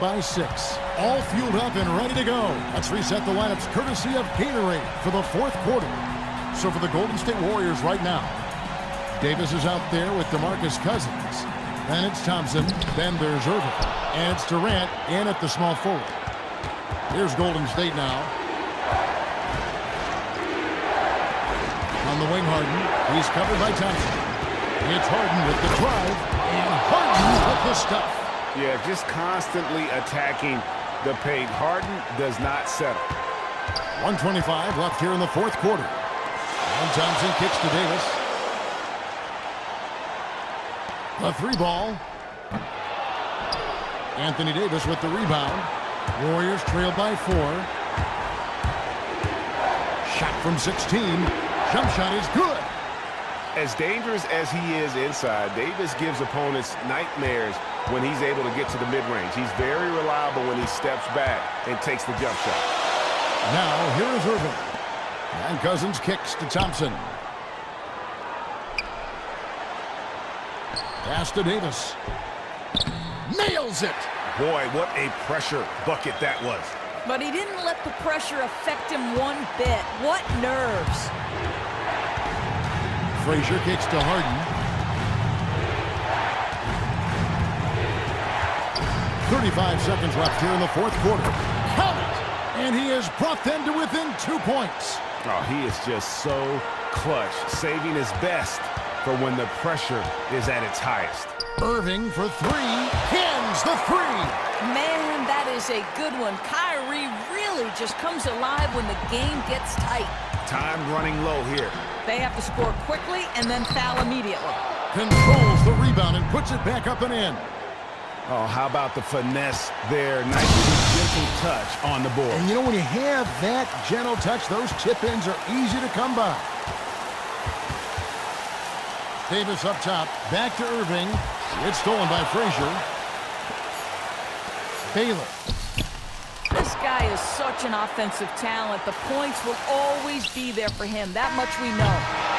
by six. All fueled up and ready to go. Let's reset the lineups courtesy of Gatorade for the fourth quarter. So for the Golden State Warriors right now, Davis is out there with DeMarcus Cousins. Then it's Thompson. Then there's Irving. And it's Durant in at the small forward. Here's Golden State now. On the wing, Harden. He's covered by Thompson. It's Harden with the drive. And Harden with the stuff. Yeah, just constantly attacking the paint. Harden does not settle. 125 left here in the fourth quarter. And Thompson kicks to Davis. The three ball. Anthony Davis with the rebound. Warriors trail by four. Shot from 16. Jump shot is good. As dangerous as he is inside, Davis gives opponents nightmares when he's able to get to the mid-range. He's very reliable when he steps back and takes the jump shot. Now, here is Irving. And Cousins kicks to Thompson. Pass to Davis. Nails it. Boy, what a pressure bucket that was. But he didn't let the pressure affect him one bit. What nerves. Frazier kicks to Harden. 35 seconds left here in the fourth quarter. Count it! And he has brought them to within two points. Oh, he is just so clutch, saving his best for when the pressure is at its highest. Irving for three. Pins the three. Man, that is a good one. Kyrie really just comes alive when the game gets tight. Time running low here. They have to score quickly and then foul immediately. Controls the rebound and puts it back up and in. Oh, how about the finesse there? Nice gentle touch on the board. And you know, when you have that gentle touch, those chip-ins are easy to come by. Davis up top, back to Irving. It's stolen by Frazier. Baylor. This guy is such an offensive talent. The points will always be there for him. That much we know.